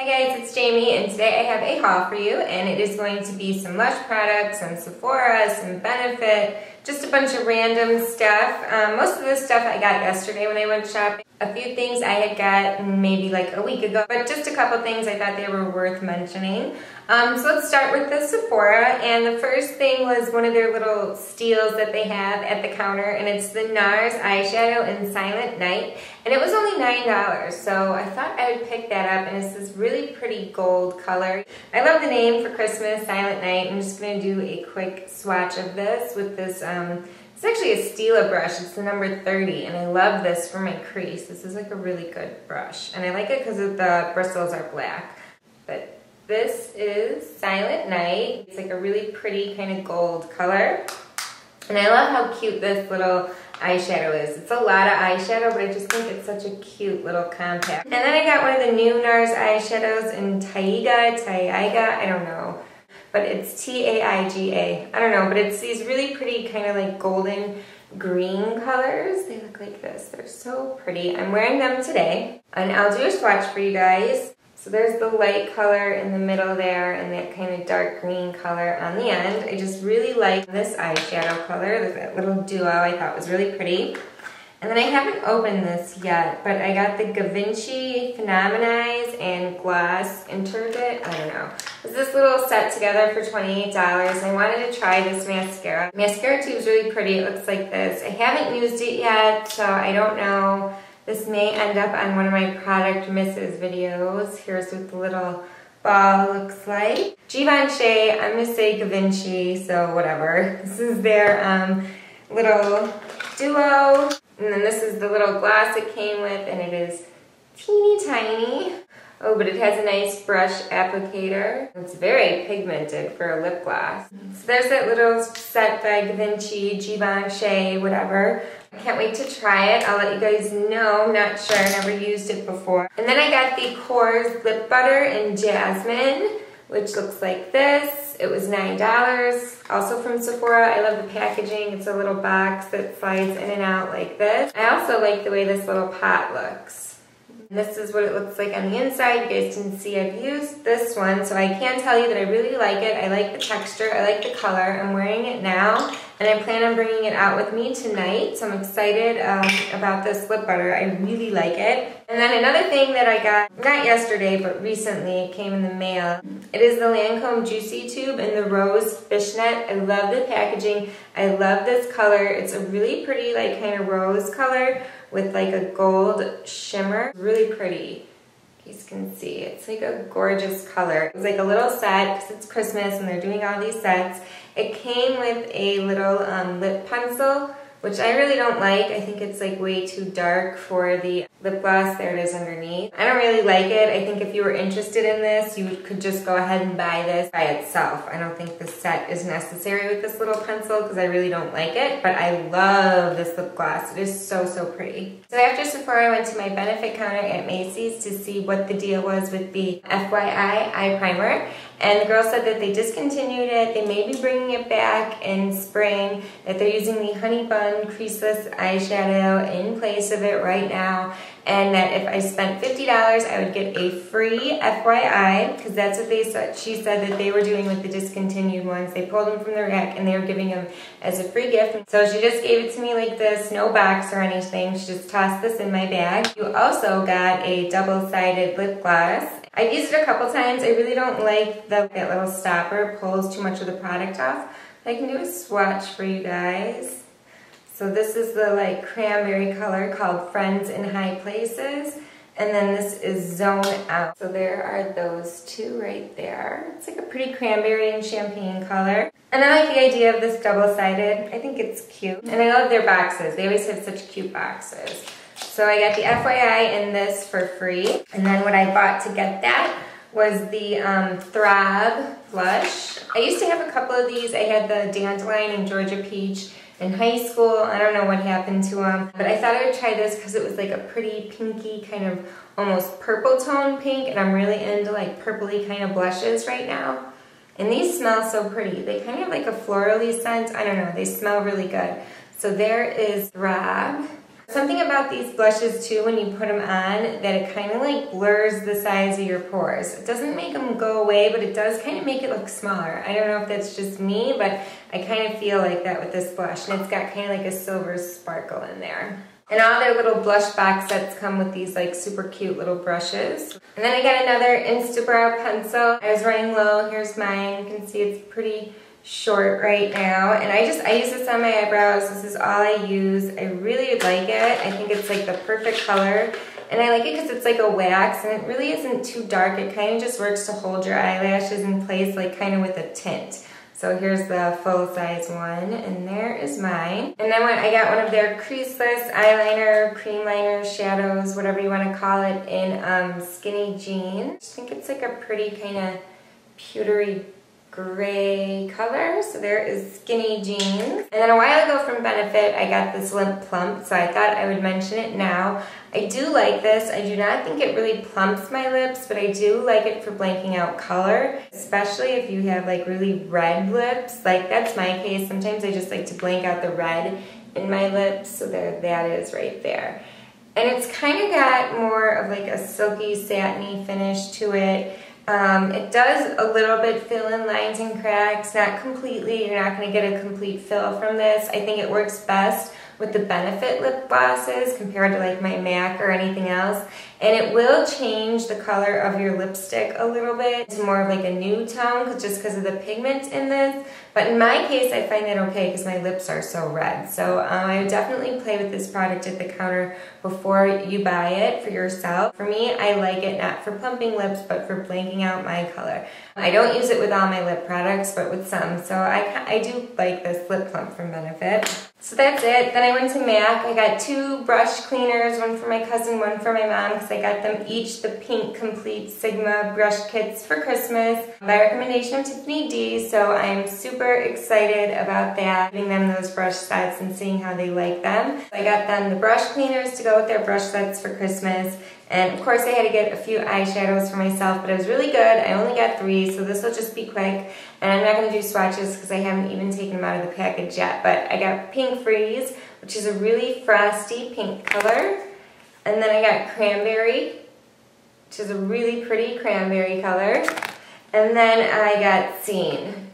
Hi guys, it's Jamie and today I have a haul for you and it is going to be some Lush products, some Sephora, some Benefit, just a bunch of random stuff. Um, most of the stuff I got yesterday when I went shopping. A few things I had got maybe like a week ago, but just a couple things I thought they were worth mentioning. Um, so let's start with the Sephora, and the first thing was one of their little steals that they have at the counter, and it's the NARS eyeshadow in Silent Night, and it was only $9, so I thought I would pick that up, and it's this really pretty gold color. I love the name for Christmas, Silent Night. I'm just going to do a quick swatch of this with this, um, Um, it's actually a Stila brush, it's the number 30, and I love this for my crease. This is like a really good brush, and I like it because the bristles are black, but this is Silent Night. It's like a really pretty kind of gold color. And I love how cute this little eyeshadow is. It's a lot of eyeshadow, but I just think it's such a cute little compact. And then I got one of the new NARS eyeshadows in Taiga, Taiga, I don't know. But it's T-A-I-G-A. I don't know, but it's these really pretty kind of like golden green colors. They look like this. They're so pretty. I'm wearing them today. And I'll do a swatch for you guys. So there's the light color in the middle there and that kind of dark green color on the end. I just really like this eyeshadow color, that little duo I thought was really pretty. And then I haven't opened this yet, but I got the Givenchy Phenomen'Eyes and Gloss Interdict, I don't know. This little set together for $28. I wanted to try this mascara. Mascara tube is really pretty, it looks like this. I haven't used it yet, so I don't know this may end up on one of my product misses videos. Here's what the little ball looks like. Givenchy, I'm gonna say Givenchy, so whatever. This is their um, little duo. And then this is the little glass it came with, and it is teeny tiny. Oh, but it has a nice brush applicator. It's very pigmented for a lip gloss. So there's that little set by Givenchy, Givenchy, whatever. I can't wait to try it. I'll let you guys know. Not sure, I never used it before. And then I got the Korres Lip Butter in Jasmine, which looks like this. It was $9. Also from Sephora. I love the packaging. It's a little box that slides in and out like this. I also like the way this little pot looks. This is what it looks like on the inside. You guys can see I've used this one, so I can tell you that I really like it. I like the texture, I like the color. I'm wearing it now, and I plan on bringing it out with me tonight, so I'm excited um, about this lip butter. I really like it. And then another thing that I got, not yesterday, but recently, it came in the mail. It is the Lancome Juicy Tube in the Rose Fishnet. I love the packaging. I love this color. It's a really pretty, like, kind of rose color with like a gold shimmer. Really pretty. You can see, it's like a gorgeous color. It's like a little set because it's Christmas and they're doing all these sets. It came with a little um, lip pencil which I really don't like. I think it's like way too dark for the lip gloss. There it is underneath. I don't really like it. I think if you were interested in this, you could just go ahead and buy this by itself. I don't think the set is necessary with this little pencil because I really don't like it, but I love this lip gloss. It is so, so pretty. So after Sephora, I went to my benefit counter at Macy's to see what the deal was with the FYI eye primer. And the girl said that they discontinued it. They may be bringing it back in spring, that they're using the Honey Bun Creaseless Eyeshadow in place of it right now and that if I spent $50, I would get a free FYI, because that's what they said. She said that they were doing with the discontinued ones. They pulled them from the rack and they were giving them as a free gift. So she just gave it to me like this, no box or anything. She just tossed this in my bag. You also got a double-sided lip gloss. I've used it a couple times. I really don't like the, that little stopper pulls too much of the product off. I can do a swatch for you guys. So this is the like cranberry color called Friends in High Places. And then this is Zone Out. So there are those two right there. It's like a pretty cranberry and champagne color. And I like the idea of this double-sided. I think it's cute. And I love their boxes. They always have such cute boxes. So I got the FYI in this for free. And then what I bought to get that was the um, Throb blush. I used to have a couple of these. I had the Dandelion and Georgia Peach in high school. I don't know what happened to them, but I thought I would try this because it was like a pretty pinky kind of almost purple tone pink, and I'm really into like purpley kind of blushes right now. And these smell so pretty. They kind of have like a florally scent. I don't know, they smell really good. So there is Throb. Something about these blushes too, when you put them on, that it kind of like blurs the size of your pores. It doesn't make them go away, but it does kind of make it look smaller. I don't know if that's just me, but I kind of feel like that with this blush. And it's got kind of like a silver sparkle in there. And all their little blush box sets come with these like super cute little brushes. And then I got another Instabrow pencil. I was running low. Here's mine. You can see it's pretty short right now. And I just, I use this on my eyebrows. This is all I use. I really like it. I think it's like the perfect color. And I like it because it's like a wax and it really isn't too dark. It kind of just works to hold your eyelashes in place like kind of with a tint. So here's the full size one, and there is mine. And then when I got one of their creaseless eyeliner, cream liner, shadows, whatever you want to call it, in um, skinny jeans. I think it's like a pretty kind of pewtery gray color. So there is skinny jeans. And then a while ago from Benefit, I got this lip plump, so I thought I would mention it now. I do like this. I do not think it really plumps my lips, but I do like it for blanking out color, especially if you have like really red lips. Like that's my case. Sometimes I just like to blank out the red in my lips, so there that is right there. And it's kind of got more of like a silky, satiny finish to it. Um, it does a little bit fill in lines and cracks, not completely. You're not going to get a complete fill from this. I think it works best with the Benefit lip glosses compared to like my MAC or anything else. And it will change the color of your lipstick a little bit to more of like a new tone just because of the pigment in this. But in my case, I find that okay because my lips are so red. So um, I would definitely play with this product at the counter before you buy it for yourself. For me, I like it not for plumping lips, but for blanking out my color. I don't use it with all my lip products, but with some. So I, I do like this lip plump from Benefit. So that's it. Then I went to MAC. I got two brush cleaners, one for my cousin, one for my mom, because I got them each the pink Complete Sigma brush kits for Christmas by recommendation of Tiffany D. So I'm super excited about that, giving them those brush sets and seeing how they like them. I got them the brush cleaners to go with their brush sets for Christmas. And of course I had to get a few eyeshadows for myself, but it was really good. I only got three, so this will just be quick. And I'm not gonna do swatches because I haven't even taken them out of the package yet, but I got Pink Freeze, which is a really frosty pink color. And then I got Cranberry, which is a really pretty cranberry color. And then I got Scene,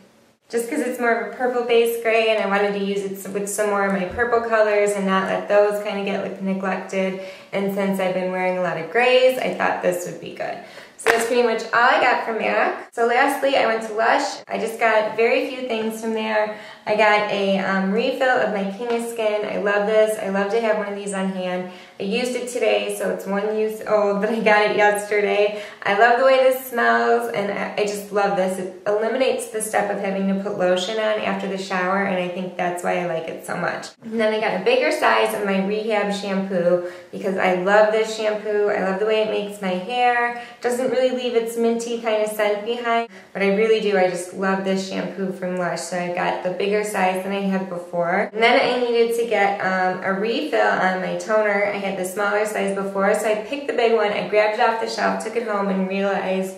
just because it's more of a purple base gray and I wanted to use it with some more of my purple colors and not let those kind of get like neglected. And since I've been wearing a lot of grays, I thought this would be good. So that's pretty much all I got from MAC. So lastly, I went to Lush. I just got very few things from there. I got a um, refill of my King of Skin. I love this. I love to have one of these on hand. I used it today, so it's one use old, but I got it yesterday. I love the way this smells, and I just love this. It eliminates the step of having to put lotion on after the shower, and I think that's why I like it so much. And then I got a bigger size of my Rehab shampoo because I love this shampoo. I love the way it makes my hair. Doesn't really leave its minty kind of scent behind, but I really do. I just love this shampoo from Lush, so I got the bigger size than I had before. And then I needed to get um, a refill on my toner. I had the smaller size before, so I picked the big one, I grabbed it off the shelf, took it home, and realized,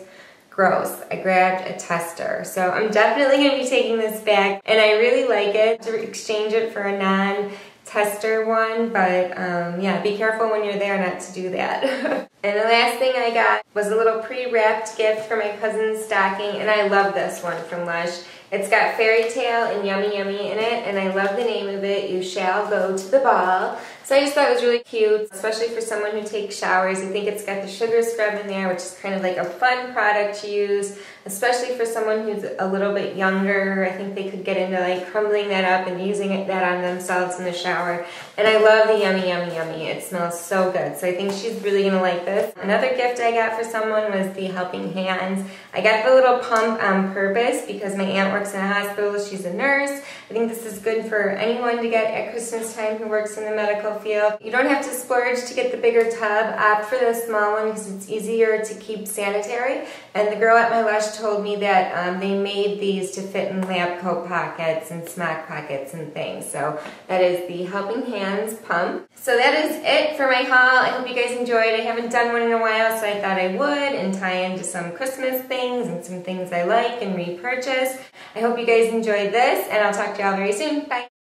gross, I grabbed a tester. So I'm definitely going to be taking this back, and I really like it to exchange it for a non tester one, but um, yeah, be careful when you're there not to do that. and the last thing I got was a little pre-wrapped gift for my cousin's stocking, and I love this one from Lush. It's got Fairy Tale and Yummy Yummy in it, and I love the name of it, You Shall Go to the Ball. So I just thought it was really cute, especially for someone who takes showers. I think it's got the sugar scrub in there, which is kind of like a fun product to use, especially for someone who's a little bit younger. I think they could get into like crumbling that up and using it, that on themselves in the shower. And I love the Yummy Yummy Yummy. It smells so good. So I think she's really to like this. Another gift I got for someone was the Helping Hands. I got the little pump on purpose because my aunt works in a hospital. She's a nurse. I think this is good for anyone to get at Christmas time who works in the medical field. You don't have to splurge to get the bigger tub. Opt for the small one because it's easier to keep sanitary. And the girl at my Lush told me that um, they made these to fit in lab coat pockets and smock pockets and things. So that is the Helping Hands pump. So that is it for my haul. I hope you guys enjoyed. I haven't done one in a while, so I thought I would and tie into some Christmas things and some things I like and repurchase. I hope you guys enjoyed this, and I'll talk to y'all very soon. Bye.